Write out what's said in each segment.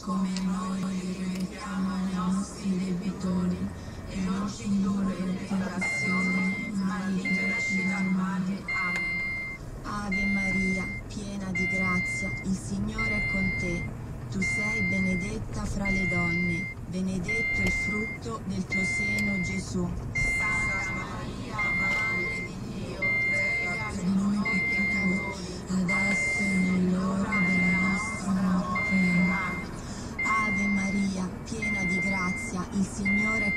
come noi rimettiamo ai nostri debitori, e non ci indurre in tentazione, ma liberaci dal male. Amen. Ave Maria, piena di grazia, il Signore è con te. Tu sei benedetta fra le donne, benedetto il frutto del tuo seno, Gesù. Santa Maria, Madre di Dio, prega per noi peccatori, adesso e nell'ora della nostra morte. Amen. Ave Maria, piena di grazia, il Signore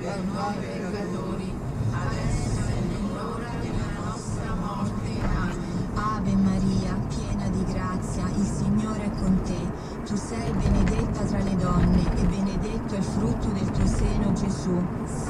per noi peccatori, adesso e nell'ora della nostra morte. Amen. Ave Maria, piena di grazia, il Signore è con te. Tu sei benedetta tra le donne, e benedetto è il frutto del tuo seno, Gesù.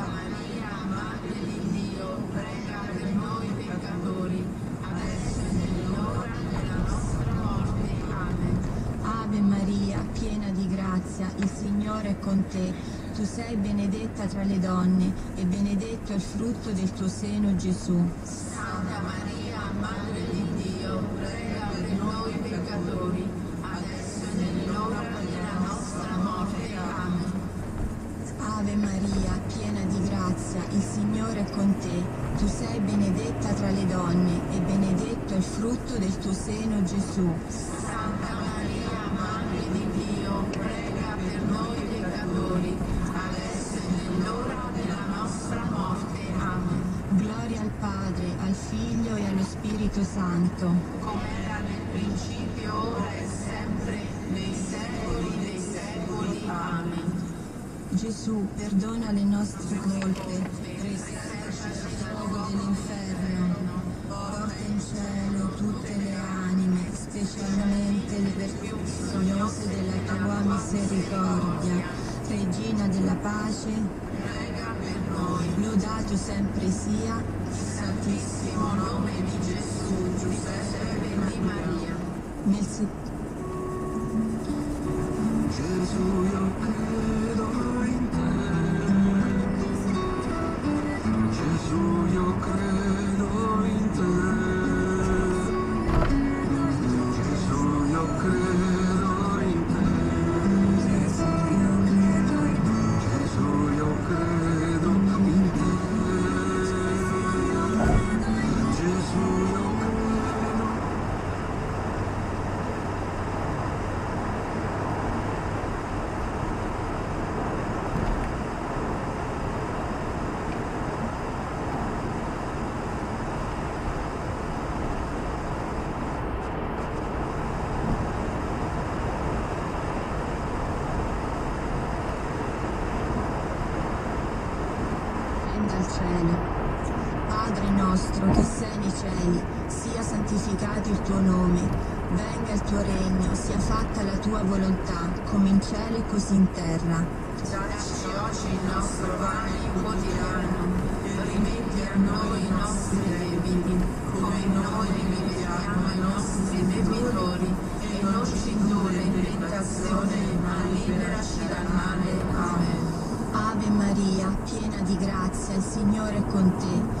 peccatori, adesso e nell'ora della nostra morte. Amen. Ave Maria, piena di grazia, il Signore è con te. Tu sei benedetta tra le donne, e benedetto è il frutto del tuo seno, Gesù. Santa Maria, Madre di Dio, prega per noi peccatori, adesso e nell'ora della nostra morte. Amen. Ave Maria, piena di grazia, il Signore è con te. Tu sei benedetta tra le donne, e benedetto il frutto del tuo seno, Gesù. Santa Maria, Madre di Dio, prega per noi peccatori, adesso e nell'ora della nostra morte. Amen. Gloria al Padre, al Figlio e allo Spirito Santo. Come era nel principio, ora e sempre, nei secoli dei secoli. Amen. Gesù, perdona le nostre colpe, pace, Prega per noi. lodato sempre sia Santissimo nome di Gesù, Giuseppe e di Maria. Cieli, sia santificato il tuo nome, Venga il tuo regno, sia fatta la tua volontà, come in cielo e così in terra. Dacci oggi il nostro pane quotidiano, rimetti a noi i nostri debiti, come noi rimettiamo ai nostri debitori, e non ci indurre in tentazione, ma liberaci dal male. Amen. Ave Maria, piena di grazia, il Signore è con te.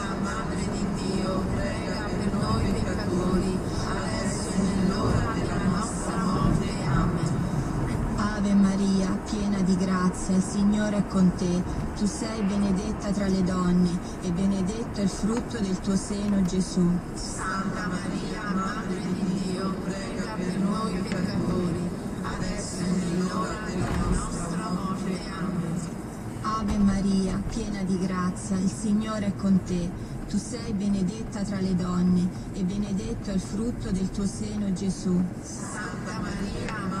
di grazia, il Signore è con te. Tu sei benedetta tra le donne e benedetto è il frutto del tuo seno, Gesù. Santa Maria, Madre di Dio, prega per noi peccatori, adesso e nell'ora della nostra morte. Amen. Ave Maria, piena di grazia, il Signore è con te. Tu sei benedetta tra le donne e benedetto è il frutto del tuo seno, Gesù. Santa Maria, Madre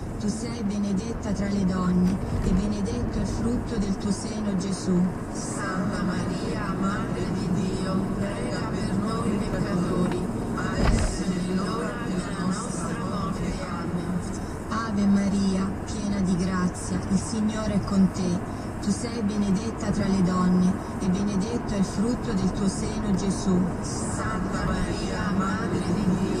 Tu sei benedetta tra le donne e benedetto è il frutto del tuo seno, Gesù. Santa Maria, Madre di Dio, prega per noi peccatori, adesso e nell'ora della nostra morte. Amen. Ave Maria, piena di grazia, il Signore è con te. Tu sei benedetta tra le donne e benedetto è il frutto del tuo seno, Gesù. Santa Maria, Madre di Dio,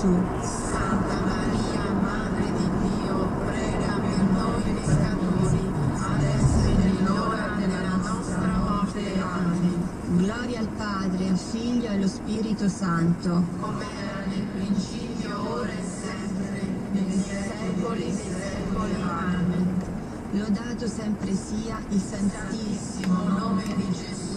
Amen. Gloria al Padre, al Figlio e allo Spirito Santo. Come era nel principio, ora e sempre, nei secoli dei secoli. Amen. Lodato sempre sia il Santissimo nome di Gesù,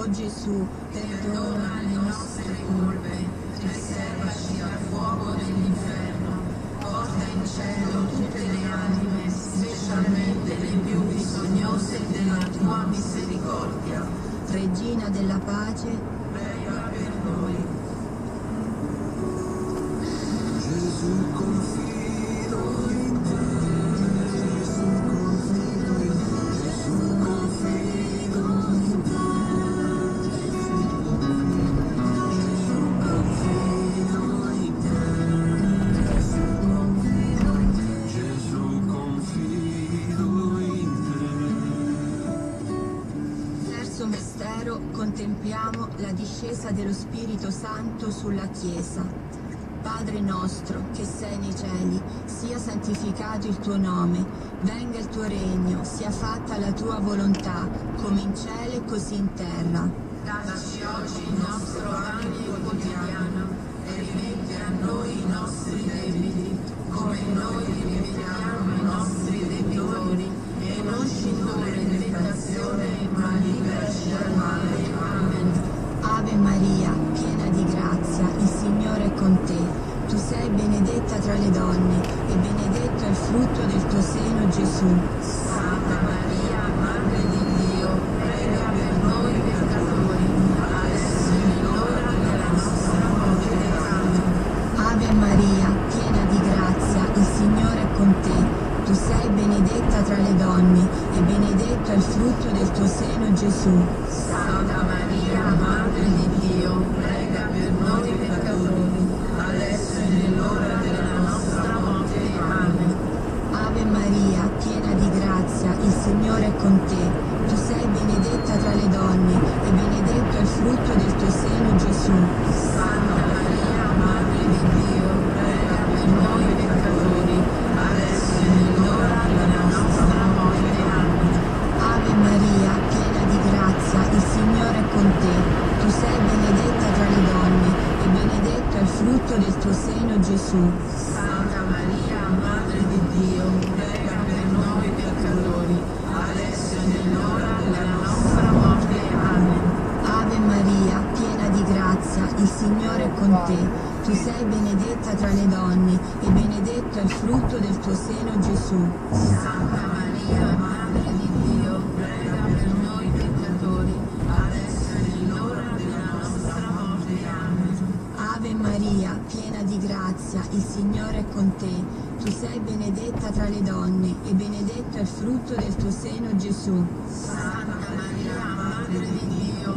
O Gesù, perdona le nostre colpe, riservaci dal fuoco dell'inferno, porta in cielo tutte le anime, specialmente le più bisognose della tua misericordia. Regina della pace, Prega per noi. Contempliamo la discesa dello Spirito Santo sulla Chiesa. Padre nostro, che sei nei cieli, sia santificato il tuo nome, venga il tuo regno, sia fatta la tua volontà, come in cielo e così in terra. Dacci oggi il nostro pane quotidiano e benedetto è il frutto del tuo seno Gesù. Santa Maria, frutto del tuo seno Gesù. Santa Maria, Madre di Dio, prega per noi peccatori, adesso e nell'ora della nostra morte. Amen. Ave Maria, piena di grazia, il Signore è con te. Tu sei benedetta tra le donne e benedetto è il frutto del tuo seno Gesù. Santa Maria, Madre di Dio,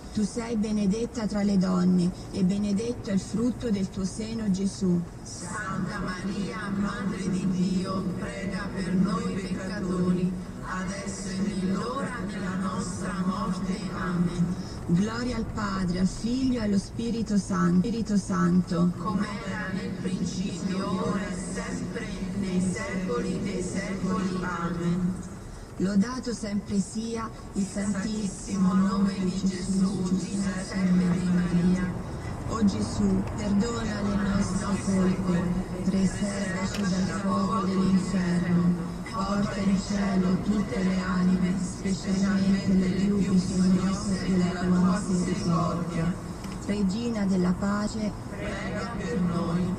Tu sei benedetta tra le donne e benedetto è il frutto del tuo seno Gesù. Santa Maria, Madre di Dio, prega per noi peccatori, adesso e nell'ora della nostra morte. Amen. Gloria al Padre, al Figlio e allo Spirito Santo. Spirito Santo. Come era nel principio, ora e sempre, nei secoli dei secoli. Amen. Lodato sempre sia il Santissimo nome di Gesù, Giuseppe di Maria. O Gesù, perdona le nostre colpe, preservaci dal fuoco dell'inferno, porta in cielo tutte le anime, specialmente le più bisognose della tua misericordia. Regina della pace, Prega per noi.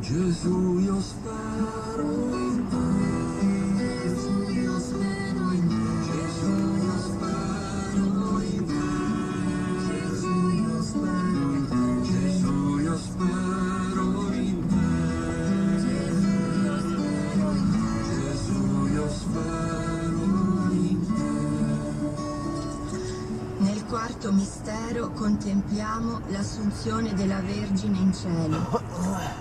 Gesù io spero mistero contempliamo l'assunzione della Vergine in cielo.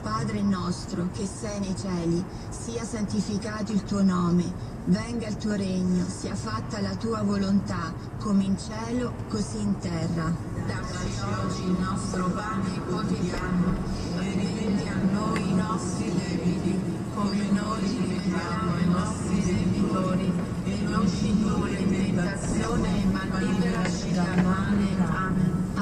Padre nostro che sei nei cieli, sia santificato il tuo nome, venga il tuo regno, sia fatta la tua volontà, come in cielo, così in terra. Dacci oggi il nostro pane quotidiano e rimetti a noi i nostri debiti, come noi rimettiamo ai nostri debitori, e non ci indurre in tentazione, ma liberaci dal male.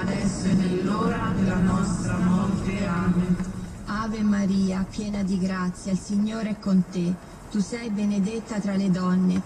adesso e nell'ora della nostra morte. Amen. Ave Maria, piena di grazia, il Signore è con te. Tu sei benedetta tra le donne